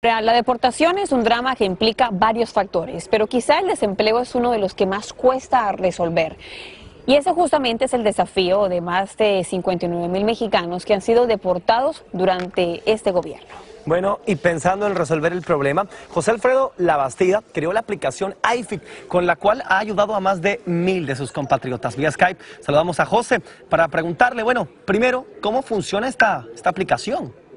La deportación es un drama que implica varios factores, pero quizá el desempleo es uno de los que más cuesta resolver. Y ese justamente es el desafío de más de 59 mil mexicanos que han sido deportados durante este gobierno. Bueno, y pensando en resolver el problema, José Alfredo Labastida creó la aplicación iFit, con la cual ha ayudado a más de mil de sus compatriotas. Vía Skype saludamos a José para preguntarle, bueno, primero, ¿cómo funciona esta, esta aplicación?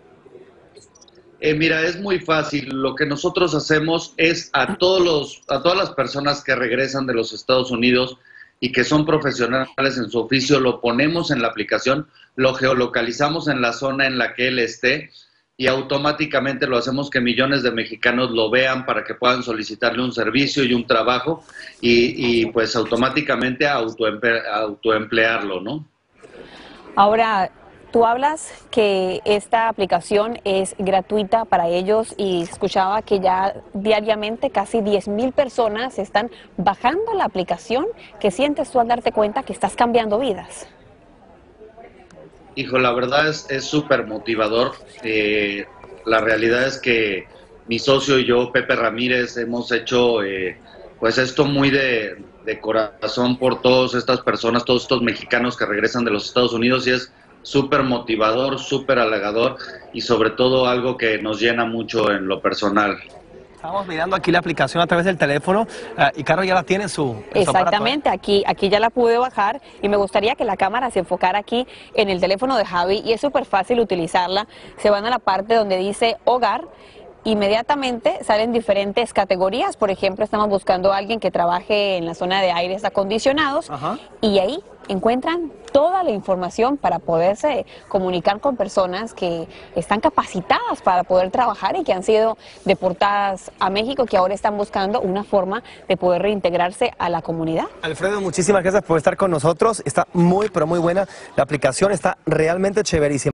Eh, mira, es muy fácil. Lo que nosotros hacemos es a todos los, a todas las personas que regresan de los Estados Unidos y que son profesionales en su oficio, lo ponemos en la aplicación, lo geolocalizamos en la zona en la que él esté y automáticamente lo hacemos que millones de mexicanos lo vean para que puedan solicitarle un servicio y un trabajo y, y pues automáticamente autoemplearlo, ¿no? Ahora, Tú hablas que esta aplicación es gratuita para ellos y escuchaba que ya diariamente casi 10 mil personas están bajando la aplicación. ¿Qué sientes tú al darte cuenta que estás cambiando vidas? Hijo, la verdad es súper motivador. Eh, la realidad es que mi socio y yo, Pepe Ramírez, hemos hecho eh, pues esto muy de corazón por todas estas personas, todos estos mexicanos que regresan de los Estados Unidos y es súper motivador, súper halagador y sobre todo algo que nos llena mucho en lo personal. Estamos mirando aquí la aplicación a través del teléfono eh, y Carlos ya la tiene en su. Exactamente, aquí, aquí ya la pude bajar y me gustaría que la cámara se enfocara aquí en el teléfono de Javi y es súper fácil utilizarla. Se van a la parte donde dice hogar inmediatamente salen diferentes categorías. Por ejemplo, estamos buscando a alguien que trabaje en la zona de aires acondicionados y ahí encuentran toda la información para poderse comunicar con personas que están capacitadas para poder trabajar y que han sido deportadas a México, que ahora están buscando una forma de poder reintegrarse a la comunidad. Alfredo, muchísimas gracias por estar con nosotros. Está muy, pero muy buena. La aplicación está realmente chéverísima.